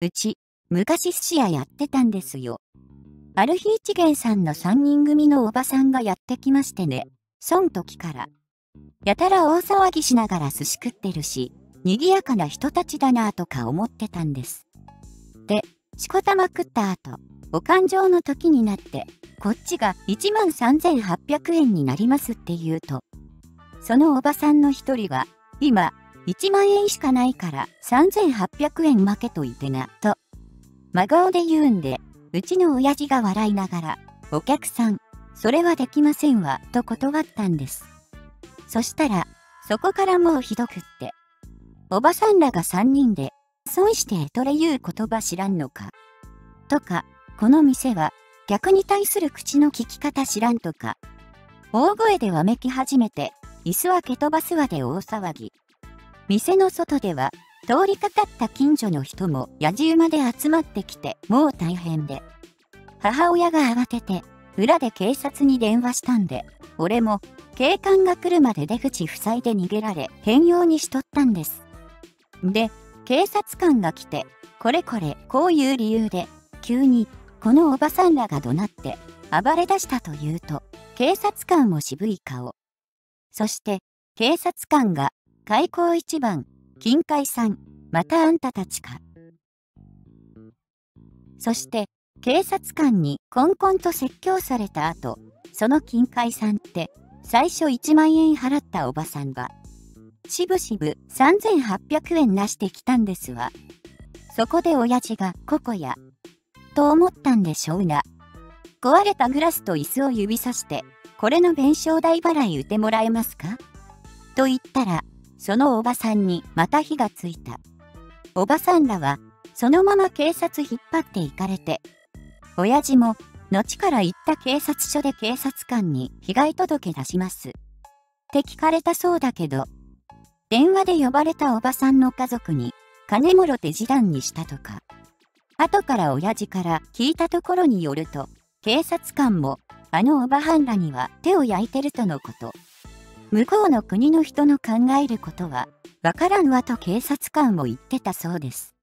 うち、昔寿司屋やってたんですよ。ある日一元さんの3人組のおばさんがやってきましてね。そん時から。やたら大騒ぎしながら寿司食ってるし、賑やかな人たちだなぁとか思ってたんです。で、しこたま食った後、お勘定の時になって、こっちが13,800円になりますって言うと、そのおばさんの一人は、今、1万円しかないから3,800円負けといてな、と、真顔で言うんで、うちの親父が笑いながら、お客さん、それはできませんわ、と断ったんです。そしたら、そこからもうひどくって、おばさんらが3人で、損してとれ言う言葉知らんのか。とか、この店は、逆に対する口の聞き方知らんとか、大声でわめき始めて、椅子は蹴飛ばすわで大騒ぎ。店の外では、通りかかった近所の人もやじ馬で集まってきて、もう大変で。母親が慌てて、裏で警察に電話したんで、俺も、警官が来るまで出口塞いで逃げられ、変容にしとったんです。で、警察官が来て、これこれ、こういう理由で、急に、このおばさんらが怒鳴って、暴れ出したと言うと、警察官も渋い顔。そして、警察官が、開口一番、金塊さん、またあんたたちか。そして、警察官にコンコンと説教された後、その金塊さんって、最初1万円払ったおばさんは、しぶしぶ3800円なしてきたんですわ。そこで親父がここや、と思ったんでしょうな。壊れたグラスと椅子を指さして、これの弁償代払い受てもらえますか？と言ったら、そのおばさんにまた火がついた。おばさんらは、そのまま警察引っ張って行かれて、親父も、後から行った警察署で警察官に被害届出します。って聞かれたそうだけど、電話で呼ばれたおばさんの家族に、金もろ手示談にしたとか。後から親父から聞いたところによると、警察官も、あのおばはんらには手を焼いてるとのこと。向こうの国の人の考えることは、わからんわと警察官も言ってたそうです。